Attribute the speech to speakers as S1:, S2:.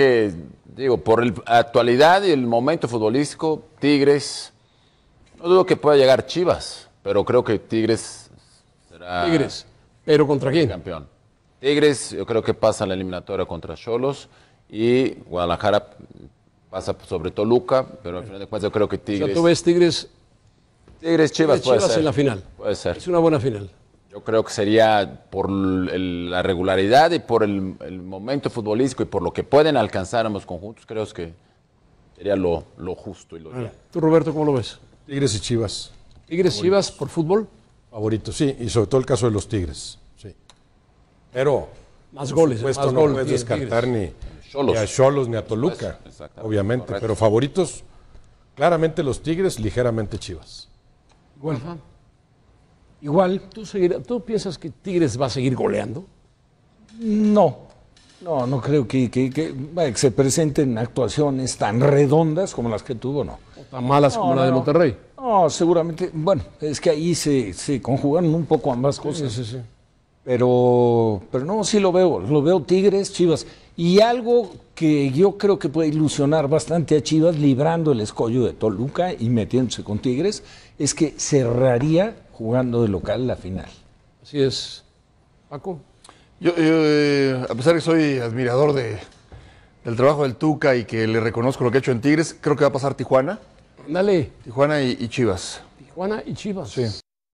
S1: que, digo, por la actualidad y el momento futbolístico, Tigres, no dudo que pueda llegar Chivas, pero creo que Tigres será
S2: Tigres. ¿Pero contra quién?
S1: campeón. Tigres, yo creo que pasa la eliminatoria contra Cholos y Guadalajara pasa sobre Toluca, pero al final de cuentas yo creo que
S2: O
S1: Tigres,
S2: sea, tú ves Tigres,
S1: Tigres Chivas, puede
S2: Chivas
S1: ser.
S2: en la final.
S1: Puede ser.
S2: Es una buena final.
S1: Yo creo que sería por el- la regularidad y por el, el momento futbolístico y por lo que pueden alcanzar ambos conjuntos, creo que sería lo, lo justo y lo ideal.
S2: ¿Tú, Roberto, cómo lo ves?
S3: Tigres y Chivas,
S2: ¿Tigres Chivas por fútbol?
S3: favoritos, sí, y sobre todo el caso de los Tigres, sí. Pero,
S2: Más
S3: por
S2: goles,
S3: supuesto,
S2: más
S3: no
S2: gol
S3: puedes descartar ni, a Cholos ni a Toluca,
S1: exactamente,
S3: obviamente,
S1: correcto.
S3: pero favoritos, claramente los Tigres, ligeramente Chivas.
S2: Igual. Igual. ¿Tú, seguir- ¿Tú piensas que Tigres va a seguir goleando?
S4: No, no, no creo que, que- que- vaya, que se presenten actuaciones tan redondas como las que tuvo, no.
S2: ¿O tan malas como
S4: No,
S2: la de. Monterrey?
S4: No, seguramente, bueno, es que ahí se, se conjugaron un poco ambas cosas.
S2: Sí, sí, sí.
S4: Pero, pero no, sí lo veo, lo veo Tigres, Chivas. Y algo que yo creo que puede ilusionar bastante a Chivas, librando el escollo de Toluca y metiéndose con Tigres, es que cerraría jugando de local la final.
S2: Así es. Paco.
S5: Yo, yo, eh, a pesar que soy admirador de, del trabajo del Tuca y que le reconozco lo que ha hecho en Tigres, creo que va a pasar Tijuana.
S2: Dale.
S5: Tijuana y, y Chivas.
S2: Tijuana y Chivas.
S5: Sí.